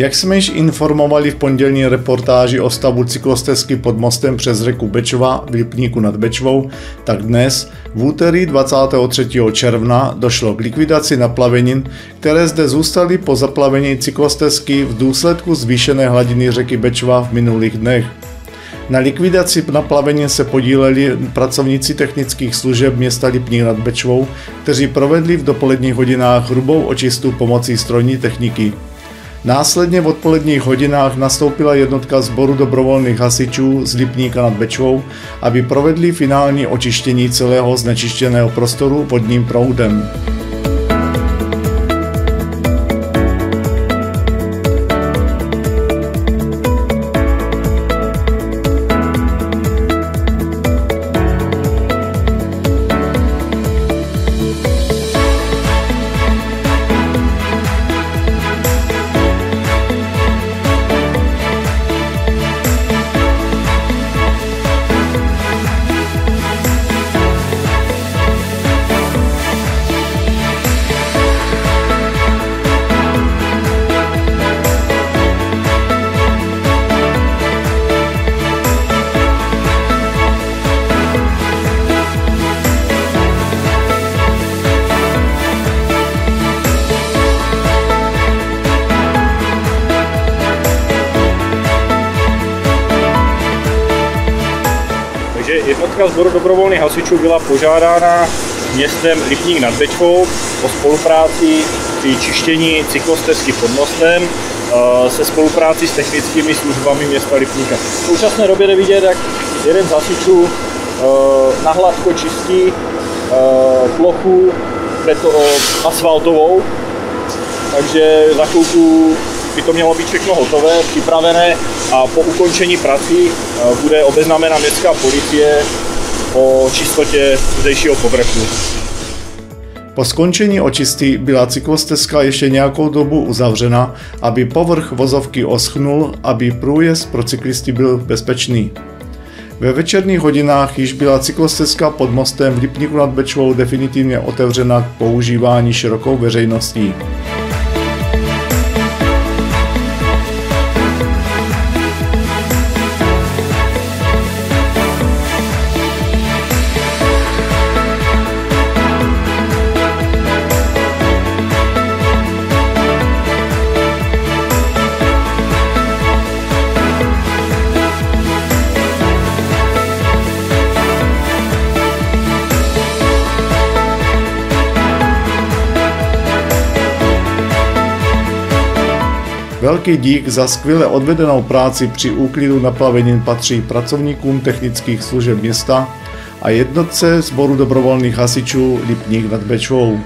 Jak jsme již informovali v pondělní reportáži o stavu cyklostezky pod mostem přes řeku Bečva v Lipníku nad Bečvou, tak dnes, v úterý 23. června, došlo k likvidaci naplavenin, které zde zůstaly po zaplavení cyklostezky v důsledku zvýšené hladiny řeky Bečva v minulých dnech. Na likvidaci naplavení se podíleli pracovníci technických služeb města Lipník nad Bečvou, kteří provedli v dopoledních hodinách hrubou očistu pomocí strojní techniky. Následně v odpoledních hodinách nastoupila jednotka sboru dobrovolných hasičů z Lipníka nad Bečvou, aby provedli finální očištění celého znečištěného prostoru vodním proudem. Jednotka sboru dobrovolných hasičů byla požádána městem Lipník nad Bečvou o spolupráci při čištění cyklostezky pod mostem eh, se spolupráci s technickými službami města Lipníka. V současné době jde vidět, jak jeden z hasičů eh, na hladko čistí eh, plochu asfaltovou, takže za chvilku by to mělo být všechno hotové, připravené a po ukončení prací eh, bude obeznámena městská policie o čistotě zdejšího povrchu. Po skončení očisty byla cyklostezka ještě nějakou dobu uzavřena, aby povrch vozovky oschnul, aby průjezd pro cyklisty byl bezpečný. Ve večerních hodinách již byla cyklostezka pod mostem v Lipníku nad Bečvou definitivně otevřena k používání širokou veřejností. Velký dík za skvěle odvedenou práci při úklidu naplavenin patří pracovníkům technických služeb města a jednotce sboru dobrovolných hasičů Lipník nad Bečvou.